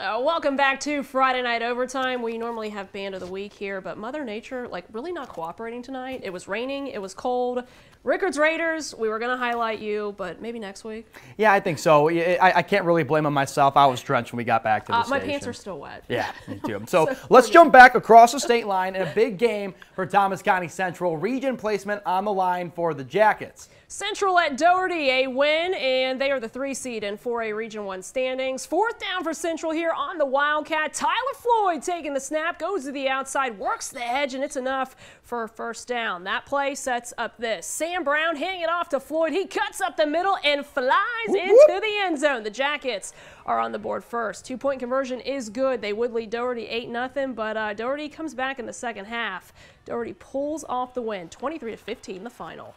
Uh, welcome back to Friday Night Overtime. We normally have Band of the Week here, but Mother Nature, like, really not cooperating tonight. It was raining, it was cold. Rickards Raiders, we were going to highlight you, but maybe next week. Yeah, I think so. I, I can't really blame him myself. I was drenched when we got back to the Uh, station. my pants are still wet. Yeah, me too. So let's jump back across the state line in a big game for Thomas County Central. Region placement on the line for the Jackets. Central at Dougherty, a win, and they are the three seed in 4A Region 1 standings. Fourth down for Central here on the Wildcat. Tyler Floyd taking the snap, goes to the outside, works the edge, and it's enough for a first down. That play sets up this. Sam Brown handing it off to Floyd. He cuts up the middle and flies into the end zone. The Jackets are on the board first. Two point conversion is good. They would lead Dougherty 8 0, but uh, Dougherty comes back in the second half. Dougherty pulls off the win, 23 15, the final.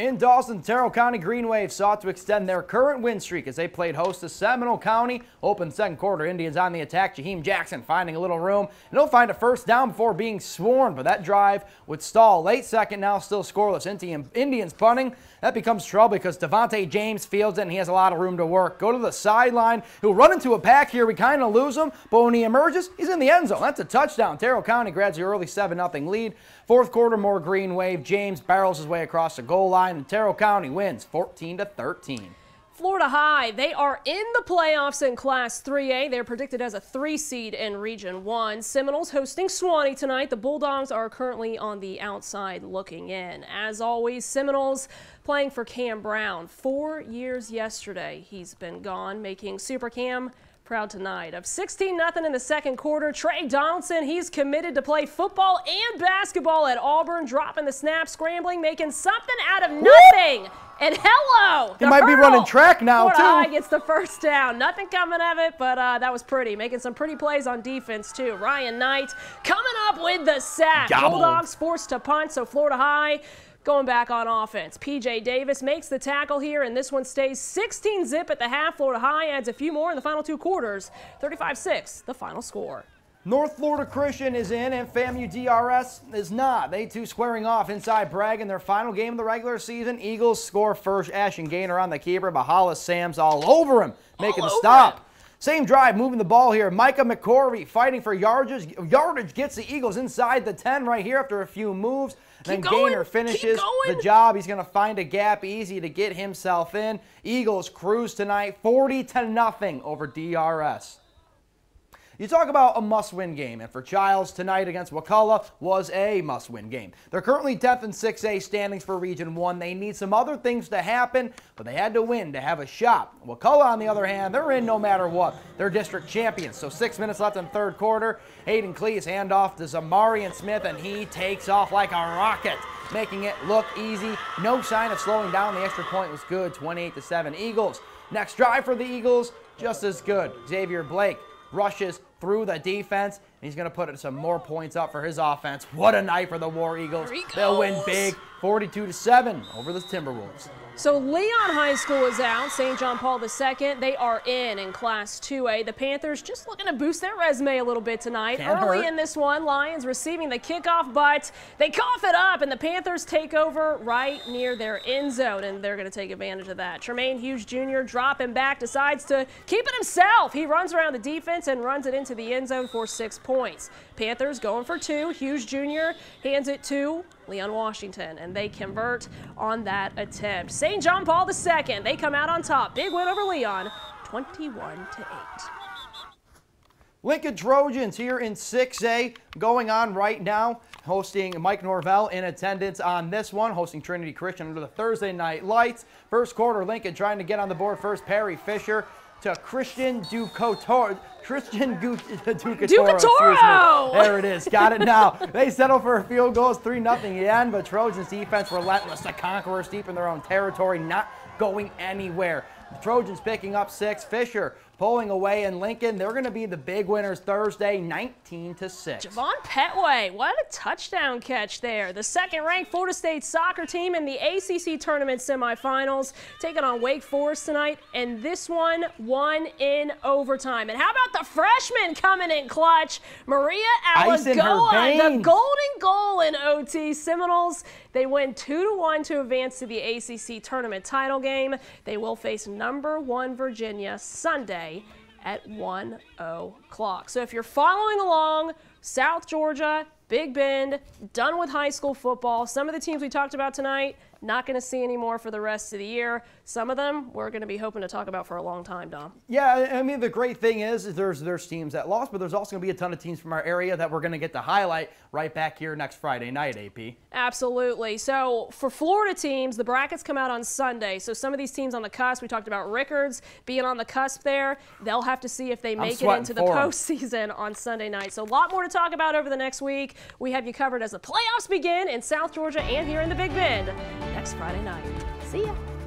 In Dawson, Terrell County Green Wave sought to extend their current win streak as they played host to Seminole County. Open second quarter, Indians on the attack. Jaheim Jackson finding a little room, and he'll find a first down before being sworn, but that drive would stall. Late second, now still scoreless. Indian, Indians punting. That becomes trouble because Devontae James fields it, and he has a lot of room to work. Go to the sideline. He'll run into a pack here. We kind of lose him, but when he emerges, he's in the end zone. That's a touchdown. Terrell County grabs the early 7 0 lead. Fourth quarter, more Green Wave. James barrels his way across the goal line, and Terrell County wins 14 to 13. Florida High, they are in the playoffs in Class 3A. They're predicted as a three seed in Region 1. Seminoles hosting Suwannee tonight. The Bulldogs are currently on the outside looking in. As always, Seminoles playing for Cam Brown. Four years yesterday, he's been gone, making Super Cam proud tonight. Of 16 0 in the second quarter, Trey Donaldson, he's committed to play football and basketball at Auburn, dropping the snap, scrambling, making something out of nothing. And hello! He might be running track now, Florida too. High gets the first down. Nothing coming of it, but uh, that was pretty. Making some pretty plays on defense, too. Ryan Knight coming up with the sack. Bulldogs forced to punt, so Florida High going back on offense. PJ Davis makes the tackle here, and this one stays 16 zip at the half. Florida High adds a few more in the final two quarters. 35 6, the final score. North Florida Christian is in and FAMU DRS is not. They two squaring off inside Bragg in their final game of the regular season. Eagles score first. Ashton Gainer on the keeper. Bahala Sam's all over him, making All the stop. him. Same drive, moving the ball here. Micah McCorvey fighting for yardage. Yardage gets the Eagles inside the 10 right here after a few moves. then going, Gainer finishes the job. He's going to find a gap easy to get himself in. Eagles cruise tonight 40 to nothing over DRS. You talk about a must-win game, and for Chiles tonight against Wakulla was a must-win game. They're currently 10th in 6A standings for Region 1. They need some other things to happen, but they had to win to have a shot. Wakulla, on the other hand, they're in no matter what. They're district champions, so six minutes left in third quarter. Hayden Cleese hand off to Zamarian Smith, and he takes off like a rocket, making it look easy. No sign of slowing down. The extra point was good, 28 to 7 Eagles. Next drive for the Eagles, just as good. Xavier Blake rushes through the defense. He's going to put some more points up for his offense. What a night for the War Eagles. They'll win big, 42 to 7 over the Timberwolves. So Leon High School is out. St. John Paul II, they are in in Class 2A. The Panthers just looking to boost their resume a little bit tonight. Can't Early hurt. in this one, Lions receiving the kickoff, but they cough it up, and the Panthers take over right near their end zone, and they're going to take advantage of that. Tremaine Hughes Jr. dropping back, decides to keep it himself. He runs around the defense and runs it into the end zone for six points. Panthers going for two. Hughes Jr. hands it to Leon Washington, and they convert on that attempt. St. John Paul II, they come out on top. Big win over Leon, 21 to 8. Lincoln Trojans here in 6A going on right now, hosting Mike Norvell in attendance on this one, hosting Trinity Christian under the Thursday night lights. First quarter, Lincoln trying to get on the board first. Perry Fisher to Christian Ducotoro. Christian Ducatoro. There it is. Got it now. they settle for a field goal. It's 3 0 the end, but Trojans defense relentless. The Conquerors deep in their own territory, not going anywhere. The Trojans picking up six. Fisher pulling away in Lincoln. They're going to be the big winners Thursday, 19 to 6. Javon Petway, what a touchdown catch there. The second ranked Florida State soccer team in the ACC tournament semifinals, taking on Wake Forest tonight, and this one won in overtime. And how about the freshman coming in clutch? Maria Alagoa, the golden goal in OT. Seminoles, they win 2 to 1 to advance to the ACC tournament title game. They will face number one Virginia Sunday at 1 o'clock. So if you're following along, South Georgia, Big Bend, done with high school football. Some of the teams we talked about tonight, not going to see anymore for the rest of the year. Some of them we're going to be hoping to talk about for a long time, Dom. Yeah, I mean the great thing is, is there's there's teams that lost, but there's also going to be a ton of teams from our area that we're going to get to highlight right back here next Friday night. AP. Absolutely. So for Florida teams, the brackets come out on Sunday. So some of these teams on the cusp, we talked about Rickards being on the cusp there. They'll have to see if they make it into the postseason on Sunday night. So a lot more to talk about over the next week. We have you covered as the playoffs begin in South Georgia and here in the Big Bend next Friday night. See ya.